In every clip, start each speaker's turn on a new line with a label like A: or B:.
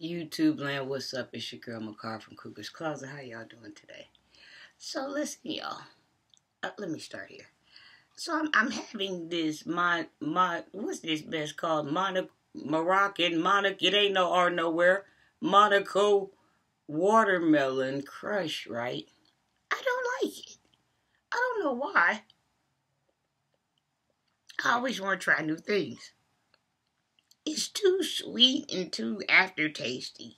A: YouTube land, what's up? It's your girl McCar from Cougar's Closet. How y'all doing today? So listen, y'all. Uh, let me start here. So I'm, I'm having this my my what's this best called Monaco Moroccan Monaco. It ain't no R nowhere. Monaco watermelon crush, right? I don't like it. I don't know why. I always want to try new things. It's too sweet and too aftertasty.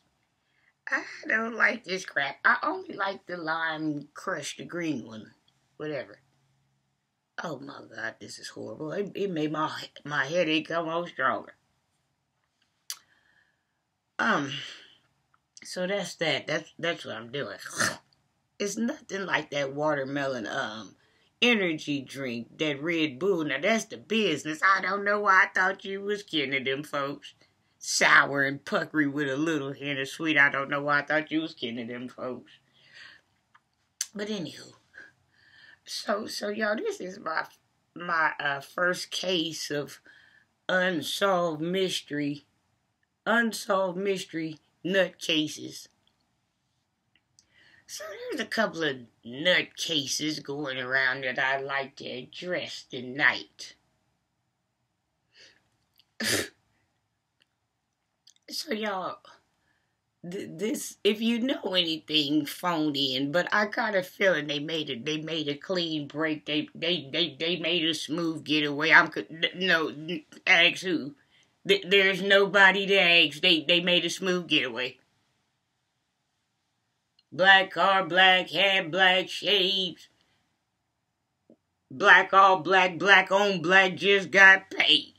A: I don't like this crap. I only like the lime crushed, the green one. Whatever. Oh my god, this is horrible. It, it made my my headache come on stronger. Um, so that's that. That's that's what I'm doing. It's nothing like that watermelon um energy drink, that Red Bull. Now that's the business. I don't know why I thought you was kidding them folks. Sour and puckery with a little hint of sweet. I don't know why I thought you was kidding them folks. But anywho, so so y'all, this is my my uh, first case of unsolved mystery, unsolved mystery nut cases. So there's a couple of nut cases going around that I'd like to address tonight. so y'all, th- this if you know anything, phone in. But I got a feeling they made it. They made a clean break. They they they they made a smooth getaway. I'm no ask who. There's nobody to ask. They they made a smooth getaway. Black car, black hair, black shades. Black all black, black on black just got paid.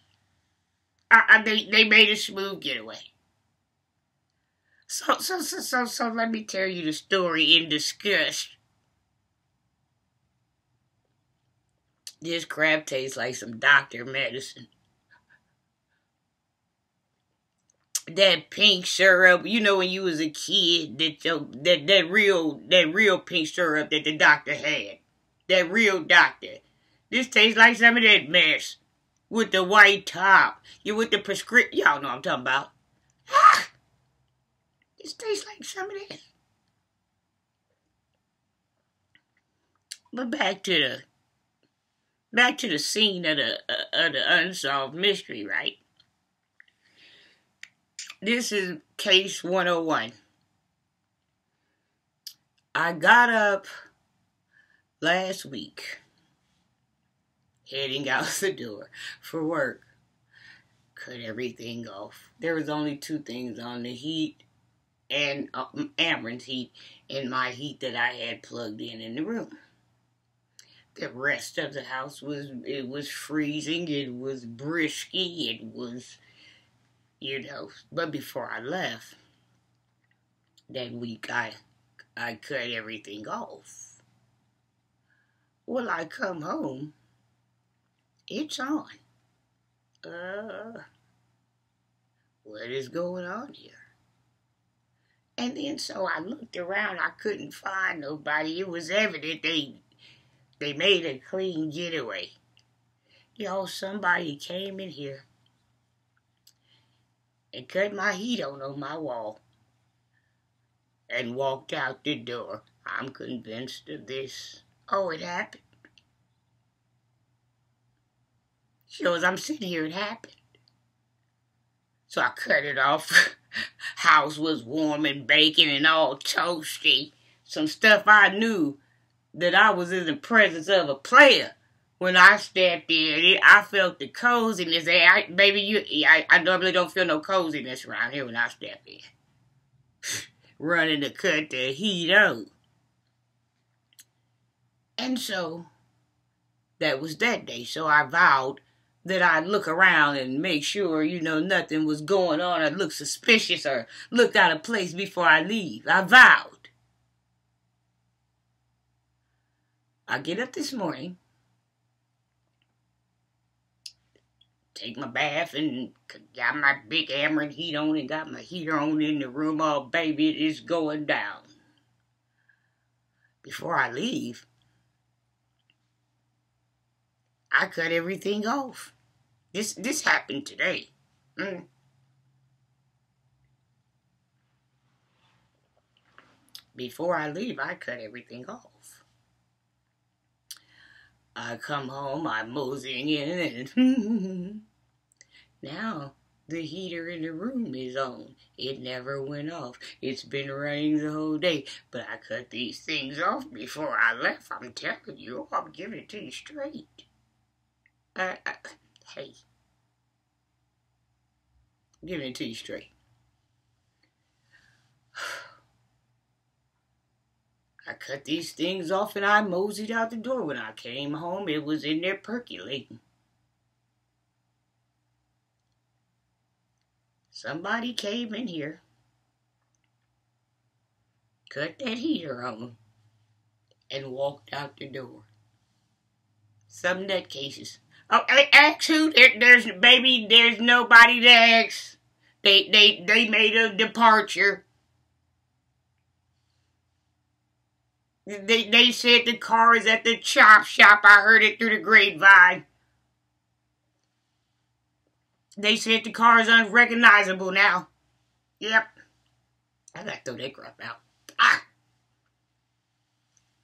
A: I, I, they, they made a smooth getaway. So, so, so, so, so let me tell you the story in disgust. This crap tastes like some doctor medicine. That pink syrup, you know when you was a kid, that your, that that real that real pink syrup that the doctor had. That real doctor. This tastes like some of that mess. With the white top. You with the prescription y'all know I'm talking about. Ah! This tastes like some of that. But back to the back to the scene of the uh, of the unsolved mystery, right? This is case 101. I got up last week, heading out the door for work. Cut everything off. There was only two things on the heat and uh, Amron's heat and my heat that I had plugged in in the room. The rest of the house was it was freezing. It was brisky. It was you know. But before I left that week, I I cut everything off. Well, I come home, it's on. Uh, what is going on here? And then so I looked around, I couldn't find nobody. It was evident they they made a clean getaway. You know, somebody came in here and cut my heat on on my wall and walked out the door. I'm convinced of this. Oh, it happened. As I'm sitting here, it happened. So I cut it off. House was warm and baking and all toasty. Some stuff I knew that I was in the presence of a player when I stepped in, I felt the coziness. I, baby, you, I, I normally don't feel no coziness around here when I step in. Running to cut the heat out. And so, that was that day. So I vowed that I'd look around and make sure, you know, nothing was going on or looked suspicious or looked out of place before I leave. I vowed. I get up this morning take my bath and got my big Ameren heat on and got my heater on in the room. Oh, baby, it is going down. Before I leave, I cut everything off. This this happened today. Mm. before I leave, I cut everything off. I come home, I'm moseying in, and now the heater in the room is on. It never went off. It's been raining the whole day, but I cut these things off before I left. I'm telling you, I'm giving it to you straight. Uh, uh, hey, giving it to you straight. I cut these things off and I moseyed out the door. When I came home, it was in there percolating. Somebody came in here, cut that heater on, and walked out the door. Some nutcases. Oh, I ask who? There, there's baby. There's nobody to ask. They they they made a departure. They they said the car is at the chop shop. I heard it through the grapevine. They said the car is unrecognizable now. Yep. I gotta throw that crap out. Ah!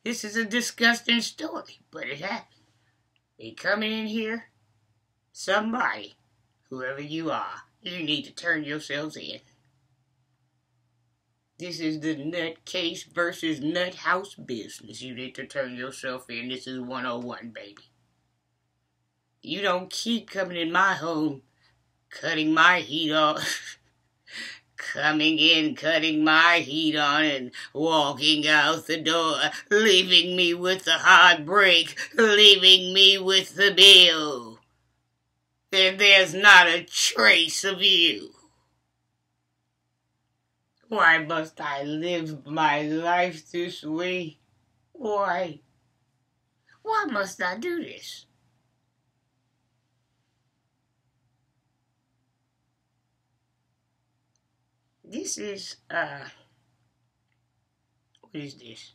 A: This is a disgusting story, but it happened. They coming in here. Somebody, whoever you are, you need to turn yourselves in. This is the nut case versus nut house business. You need to turn yourself in. This is 101, baby. You don't keep coming in my home cutting my heat off. Coming in, cutting my heat on, and walking out the door, leaving me with the heartbreak, leaving me with the bill. And there's not a trace of you. Why must I live my life this way? Why? Why must I do this? This is, uh, what is this?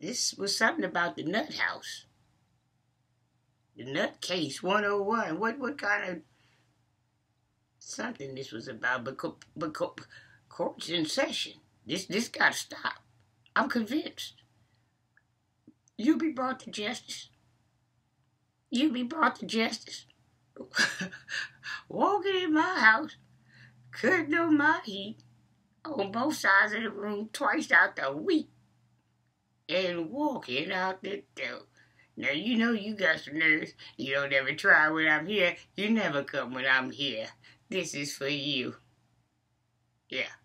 A: This was something about the nut house. The nut case 101. What, what kind of something this was about? because, because court's in session. This, this got to stop. I'm convinced. you'll be brought to justice. you'll be brought to justice. walking in my house, cutting on my heat on both sides of the room twice out the week, and walking out the door. Now you know you got some nerves. You don't ever try when I'm here. You never come when I'm here. This is for you. Yeah.